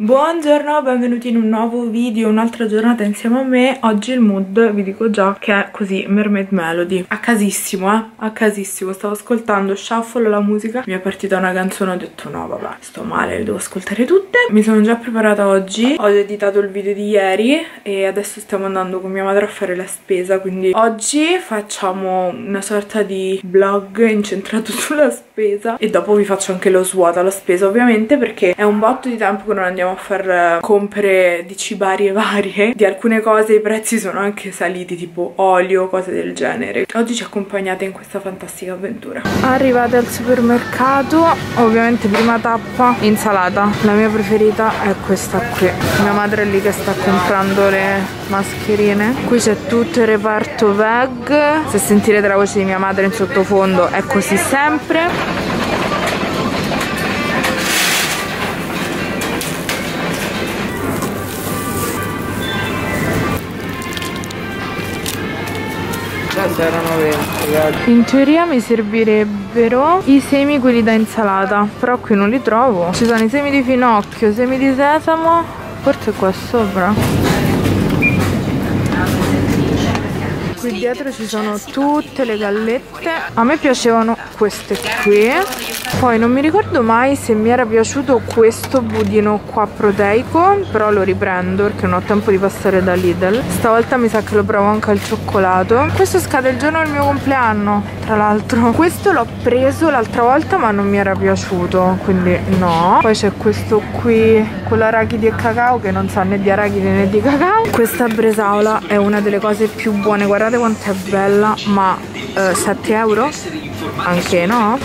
Buongiorno, benvenuti in un nuovo video, un'altra giornata insieme a me. Oggi il mood, vi dico già, che è così, Mermaid Melody. A casissimo, eh, a casissimo. Stavo ascoltando Shuffle, la musica. Mi è partita una canzone, ho detto no vabbè, sto male, le devo ascoltare tutte. Mi sono già preparata oggi. Ho editato il video di ieri E adesso stiamo andando con mia madre a fare la spesa Quindi oggi facciamo una sorta di vlog incentrato sulla spesa E dopo vi faccio anche lo svuota la spesa ovviamente Perché è un botto di tempo che non andiamo andiamo a far eh, compere di cibarie varie. Di alcune cose i prezzi sono anche saliti tipo olio, cose del genere. Oggi ci accompagnate in questa fantastica avventura. Arrivate al supermercato ovviamente prima tappa insalata. La mia preferita è questa qui. Mia madre è lì che sta comprando le mascherine. Qui c'è tutto il reparto veg. Se sentirete la voce di mia madre in sottofondo è così sempre erano 20 in teoria mi servirebbero i semi quelli da insalata però qui non li trovo. Ci sono i semi di finocchio semi di sesamo forse qua sopra qui dietro ci sono tutte le gallette. A me piacevano queste qui. Poi non mi ricordo mai se mi era piaciuto questo budino qua proteico però lo riprendo perché non ho tempo di passare da Lidl. Stavolta mi sa che lo provo anche al cioccolato. Questo scade il giorno del mio compleanno tra l'altro. Questo l'ho preso l'altra volta ma non mi era piaciuto quindi no. Poi c'è questo qui con l'arachidi e cacao che non sa né di arachidi né di cacao. Questa bresaola è una delle cose più buone. Guardate guardate quanto è bella ma eh, 7 euro? anche no?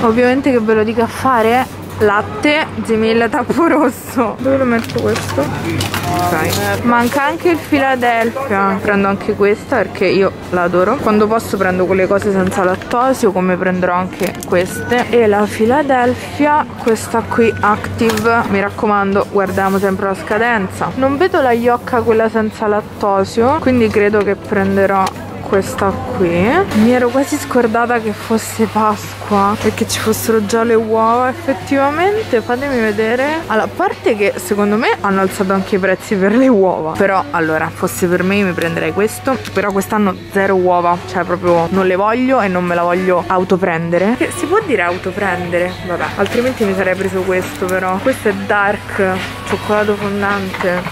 ovviamente che ve lo dica a fare latte, gemella, tappo rosso dove lo metto questo? ok manca anche il Philadelphia. Prendo anche questa perché io l'adoro. Quando posso prendo quelle cose senza lattosio come prenderò anche queste. E la Philadelphia questa qui Active. Mi raccomando guardiamo sempre la scadenza. Non vedo la iocca quella senza lattosio quindi credo che prenderò questa qui. Mi ero quasi scordata che fosse Pasqua e che ci fossero già le uova effettivamente. Fatemi vedere. Allora a parte che secondo me hanno alzato anche i prezzi per le uova. Però allora fosse per me mi prenderei questo. Però quest'anno zero uova. Cioè proprio non le voglio e non me la voglio autoprendere. Che si può dire autoprendere? Vabbè altrimenti mi sarei preso questo però. Questo è dark cioccolato fondante.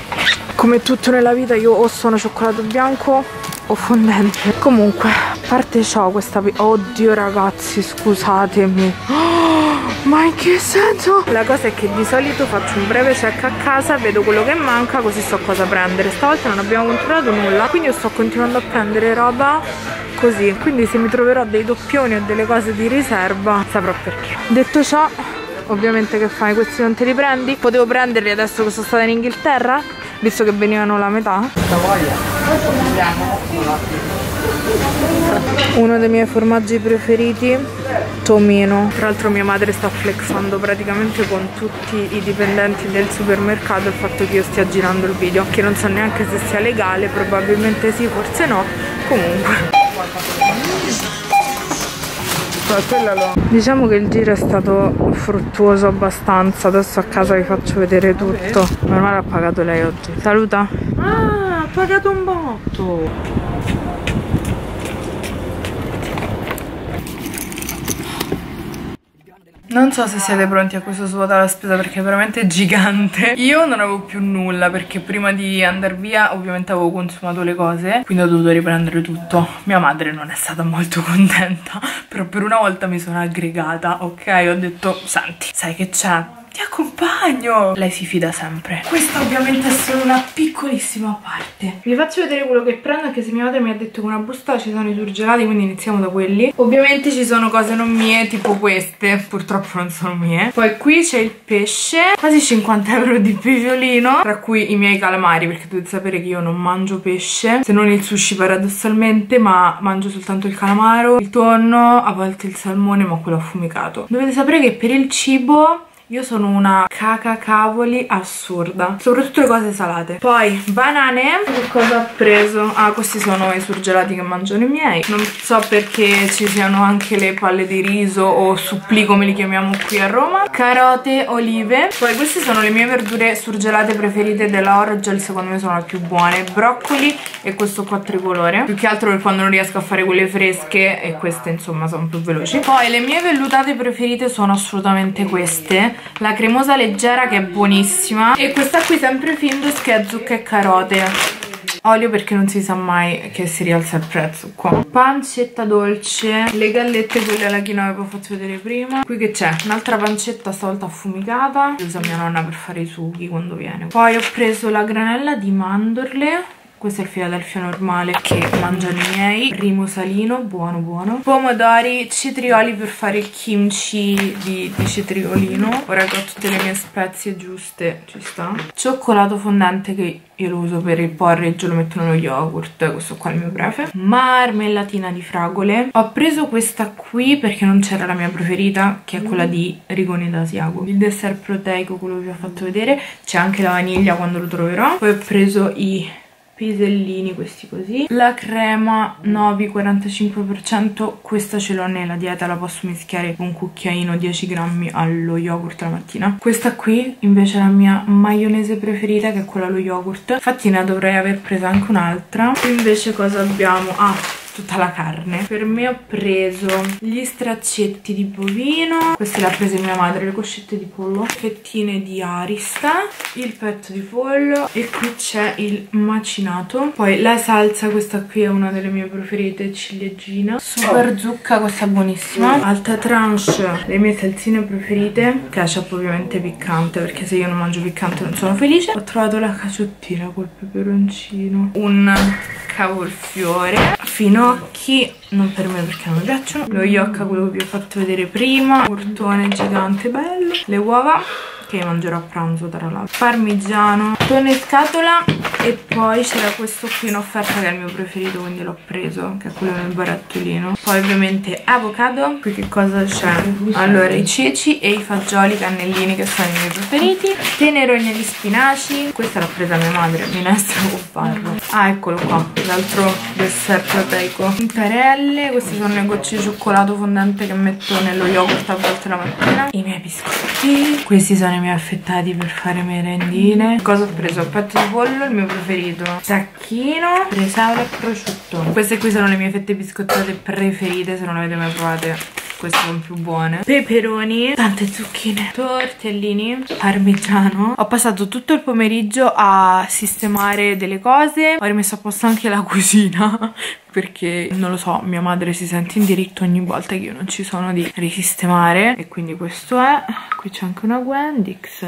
Come tutto nella vita io o sono cioccolato bianco o fondente comunque a parte ciò questa oddio ragazzi scusatemi ma in che senso? La cosa è che di solito faccio un breve check a casa vedo quello che manca così so cosa prendere stavolta non abbiamo controllato nulla quindi io sto continuando a prendere roba così quindi se mi troverò dei doppioni o delle cose di riserva saprò perché detto ciò ovviamente che fai questi non te li prendi? potevo prenderli adesso che sono stata in Inghilterra? Visto che venivano la metà. Uno dei miei formaggi preferiti Tomino. Tra l'altro mia madre sta flexando praticamente con tutti i dipendenti del supermercato il fatto che io stia girando il video Che non so neanche se sia legale, probabilmente sì, forse no. Comunque Diciamo che il giro è stato fruttuoso abbastanza Adesso a casa vi faccio vedere tutto. Meno male ha pagato lei oggi. Saluta. Ah pagato un botto Non so se siete pronti a questo svuoto alla spesa perché è veramente gigante Io non avevo più nulla perché prima di andare via ovviamente avevo consumato le cose Quindi ho dovuto riprendere tutto Mia madre non è stata molto contenta Però per una volta mi sono aggregata, ok? Ho detto, senti, sai che c'è? Ti accompagno. Lei si fida sempre. Questa ovviamente è solo una piccolissima parte. Vi faccio vedere quello che prendo anche se mia madre mi ha detto che una busta ci sono i surgelati quindi iniziamo da quelli. Ovviamente ci sono cose non mie tipo queste. Purtroppo non sono mie. Poi qui c'è il pesce. Quasi 50 euro di pesciolino tra cui i miei calamari perché dovete sapere che io non mangio pesce se non il sushi paradossalmente ma mangio soltanto il calamaro il tonno a volte il salmone ma quello affumicato. Dovete sapere che per il cibo io sono una caca cavoli assurda soprattutto le cose salate. Poi banane che cosa ho preso? ah questi sono i surgelati che mangiano i miei. Non so perché ci siano anche le palle di riso o suppli come li chiamiamo qui a Roma. Carote, olive. Poi queste sono le mie verdure surgelate preferite della Orogel secondo me sono le più buone. Broccoli e questo qua tricolore più che altro per quando non riesco a fare quelle fresche e queste insomma sono più veloci. Poi le mie vellutate preferite sono assolutamente queste la cremosa leggera che è buonissima. E questa qui sempre Findus che è zucca e carote. Olio perché non si sa mai che si rialza il prezzo qua. Pancetta dolce. Le gallette quelle alla quinoa che vi ho fatto vedere prima. Qui che c'è? Un'altra pancetta stavolta affumicata. Usa mia nonna per fare i sughi quando viene. Poi ho preso la granella di mandorle questo è il Philadelphia normale che mangiano i miei. Rimo salino, buono buono. Pomodori, cetrioli per fare il kimchi di, di cetriolino. Ora che ho tutte le mie spezie giuste ci sta. Cioccolato fondente che io lo uso per il porridge, lo metto nello yogurt. Questo qua è il mio prefe. Marmellatina di fragole. Ho preso questa qui perché non c'era la mia preferita Che è quella di Rigoni d'Asiago. Il dessert proteico, quello che vi ho fatto vedere. C'è anche la vaniglia quando lo troverò. Poi ho preso i pisellini questi così. La crema Novi 45% questa ce l'ho nella dieta la posso mischiare con un cucchiaino 10 grammi allo yogurt la mattina. Questa qui invece è la mia maionese preferita che è quella allo yogurt. Infatti ne dovrei aver presa anche un'altra. Invece cosa abbiamo? ah tutta la carne. Per me ho preso gli straccetti di bovino queste le ha prese mia madre le coscette di pollo fettine di arista il petto di pollo e qui c'è il macinato. Poi la salsa questa qui è una delle mie preferite ciliegina. Super zucca questa è buonissima. Alta tranche le mie salsine preferite. Ketchup ovviamente piccante perché se io non mangio piccante non sono felice. Ho trovato la caciottina col peperoncino. Un cavolfiore finocchi non per me perché non mi piacciono. Lo yocca quello che vi ho fatto vedere prima urtone gigante bello. Le uova che mangerò a pranzo tra l'altro. Parmigiano. Tonno scatola e poi c'era questo qui in offerta che è il mio preferito quindi l'ho preso che è quello nel barattolino. Poi ovviamente avocado qui che cosa c'è? allora i ceci e i fagioli cannellini che sono i miei preferiti. Tenerogne di spinaci questa l'ha presa mia madre minestra con farro ah eccolo qua l'altro dessert proteico. Intarelle queste sono le gocce di cioccolato fondente che metto nello yogurt a volte la mattina. I miei biscotti questi sono i miei affettati per fare merendine. Cosa ho preso? il petto di pollo il mio preferito? Zacchino, presauro e prosciutto. Queste qui sono le mie fette biscottate preferite Se non le avete mai provate queste sono più buone. Peperoni, tante zucchine Tortellini, parmigiano. Ho passato tutto il pomeriggio a sistemare delle cose. Ho rimesso a posto anche la cucina perché non lo so, mia madre si sente in diritto ogni volta che io non ci sono di risistemare. E quindi questo è. Qui c'è anche una Wendix.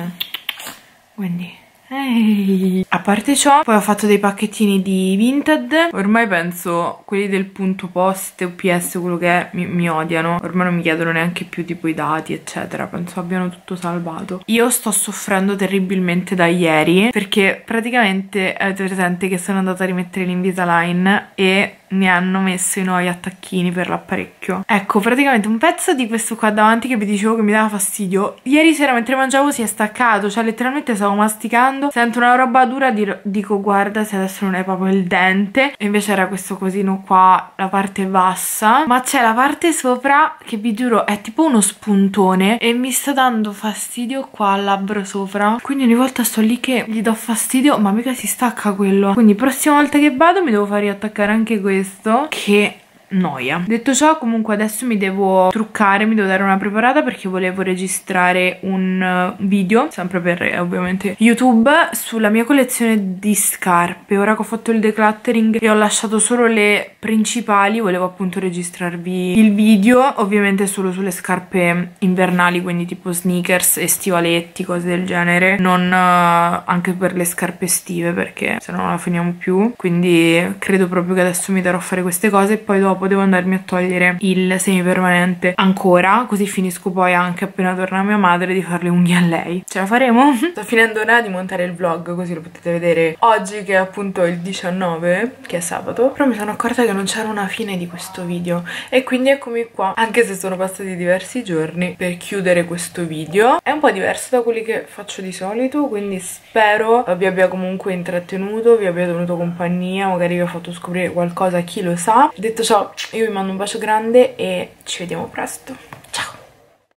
Wendy Ehi. A parte ciò, poi ho fatto dei pacchettini di Vinted. Ormai penso quelli del punto post o PS, quello che è, mi, mi, odiano. Ormai non mi chiedono neanche più tipo i dati, eccetera. Penso abbiano tutto salvato. Io sto soffrendo terribilmente da ieri perché praticamente avete presente che sono andata a rimettere l'Invisalign e mi hanno messo i nuovi attacchini per l'apparecchio. Ecco praticamente un pezzo di questo qua davanti che vi dicevo che mi dava fastidio. Ieri sera mentre mangiavo si è staccato cioè letteralmente stavo masticando. Sento una roba dura dico guarda se adesso non è proprio il dente. E invece era questo cosino qua la parte bassa. Ma c'è la parte sopra che vi giuro è tipo uno spuntone e mi sta dando fastidio qua al labbro sopra. Quindi ogni volta sto lì che gli do fastidio ma mica si stacca quello. Quindi prossima volta che vado mi devo far riattaccare anche questo questo che noia. Detto ciò comunque adesso mi devo truccare, mi devo dare una preparata perché volevo registrare un uh, video, sempre per eh, ovviamente YouTube, sulla mia collezione di scarpe. Ora che ho fatto il decluttering e ho lasciato solo le principali, volevo appunto registrarvi il video, ovviamente solo sulle scarpe invernali, quindi tipo sneakers e stivaletti, cose del genere, non uh, anche per le scarpe estive perché se no non la finiamo più, quindi credo proprio che adesso mi darò a fare queste cose e poi dopo dopo devo andarmi a togliere il semipermanente ancora così finisco poi anche appena torna mia madre di fare le unghie a lei. Ce la faremo? sto finendo ora di montare il vlog così lo potete vedere oggi che è appunto il 19 che è sabato. Però mi sono accorta che non c'era una fine di questo video. E quindi eccomi qua anche se sono passati diversi giorni per chiudere questo video. È un po' diverso da quelli che faccio di solito quindi spero vi abbia comunque intrattenuto vi abbia tenuto compagnia magari vi ho fatto scoprire qualcosa chi lo sa. Detto ciò io vi mando un bacio grande e ci vediamo presto. Ciao!